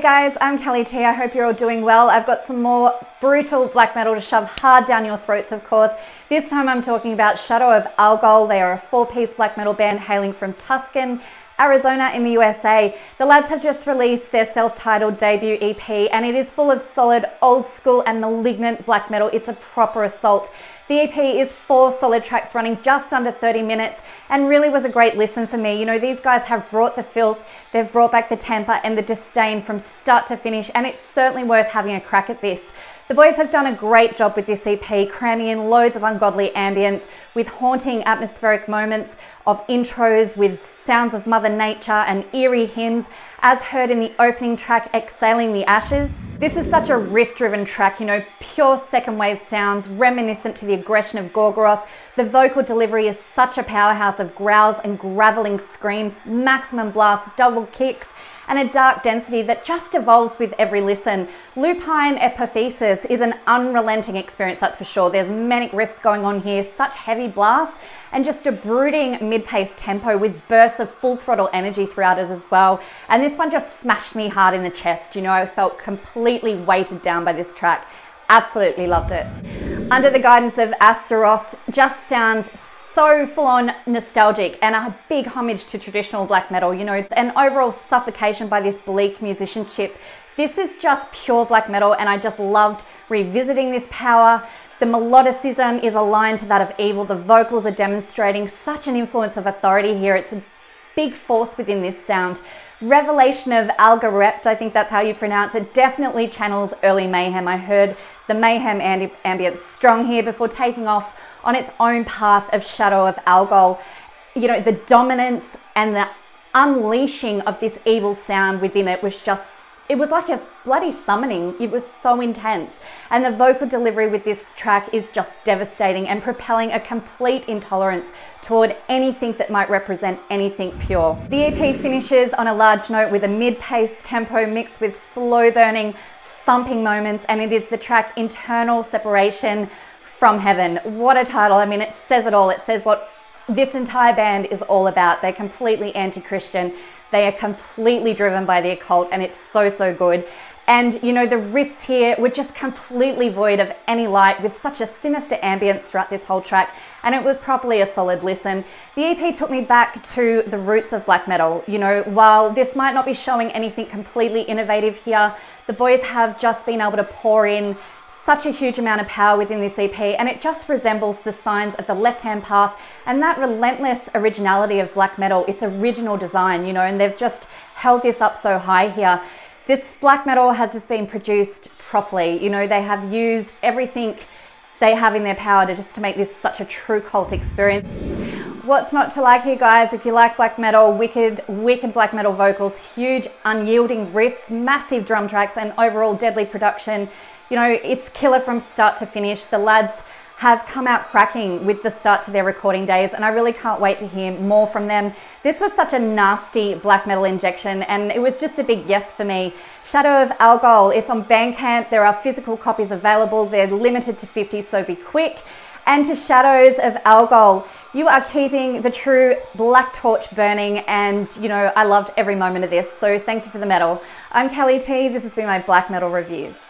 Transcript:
Hey guys, I'm Kelly Tee. I hope you're all doing well. I've got some more brutal black metal to shove hard down your throats, of course. This time I'm talking about Shadow of Algol. They are a four-piece black metal band hailing from Tucson, Arizona in the USA. The lads have just released their self-titled debut EP and it is full of solid, old school and malignant black metal. It's a proper assault. The EP is four solid tracks running just under 30 minutes and really was a great listen for me. You know, these guys have brought the filth, they've brought back the temper and the disdain from start to finish, and it's certainly worth having a crack at this. The boys have done a great job with this EP, cramming in loads of ungodly ambience with haunting atmospheric moments of intros with sounds of Mother Nature and eerie hymns, as heard in the opening track, Exhaling the Ashes. This is such a riff driven track, you know, pure second wave sounds, reminiscent to the aggression of Gorgoroth. The vocal delivery is such a powerhouse of growls and graveling screams, maximum blasts, double kicks, and a dark density that just evolves with every listen. Lupine Epithesis is an unrelenting experience, that's for sure. There's manic riffs going on here, such heavy blasts, and just a brooding mid-paced tempo with bursts of full throttle energy throughout as well. And this one just smashed me hard in the chest. You know, I felt completely weighted down by this track. Absolutely loved it. Under the guidance of Astaroth, just sounds so full on nostalgic and a big homage to traditional black metal, you know, an overall suffocation by this bleak musicianship. This is just pure black metal and I just loved revisiting this power. The melodicism is aligned to that of evil. The vocals are demonstrating such an influence of authority here. It's a big force within this sound. Revelation of Algarept, I think that's how you pronounce it, definitely channels early mayhem. I heard the mayhem ambience strong here before taking off on its own path of shadow of Algol. You know, the dominance and the unleashing of this evil sound within it was just, it was like a bloody summoning. It was so intense. And the vocal delivery with this track is just devastating and propelling a complete intolerance toward anything that might represent anything pure. The EP finishes on a large note with a mid-paced tempo mixed with slow burning, thumping moments, and it is the track Internal Separation from Heaven. What a title. I mean, it says it all. It says what this entire band is all about. They're completely anti Christian, they are completely driven by the occult, and it's so, so good. And you know, the riffs here were just completely void of any light with such a sinister ambience throughout this whole track, and it was properly a solid listen. The EP took me back to the roots of black metal. You know, while this might not be showing anything completely innovative here, the boys have just been able to pour in such a huge amount of power within this EP and it just resembles the signs of the left-hand path and that relentless originality of black metal, its original design, you know, and they've just held this up so high here. This black metal has just been produced properly. You know, they have used everything they have in their power to just to make this such a true cult experience. What's not to like here, guys? If you like black metal, wicked, wicked black metal vocals, huge, unyielding riffs, massive drum tracks, and overall deadly production, you know, it's killer from start to finish. The lads have come out cracking with the start to their recording days, and I really can't wait to hear more from them. This was such a nasty black metal injection, and it was just a big yes for me. Shadow of Algol, it's on Bandcamp. There are physical copies available. They're limited to 50, so be quick. And to Shadows of Algol, you are keeping the true black torch burning, and you know, I loved every moment of this. So thank you for the metal. I'm Kelly Tee. This has been my black metal reviews.